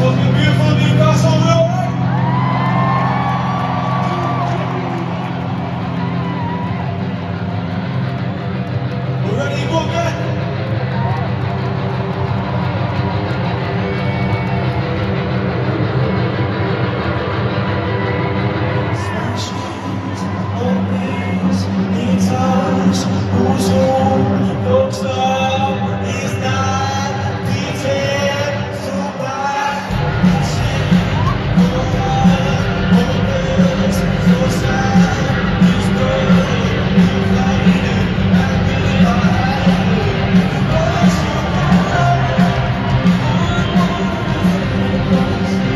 Rodrigo Rodrigo Casalão Thanks.